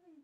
Mommy.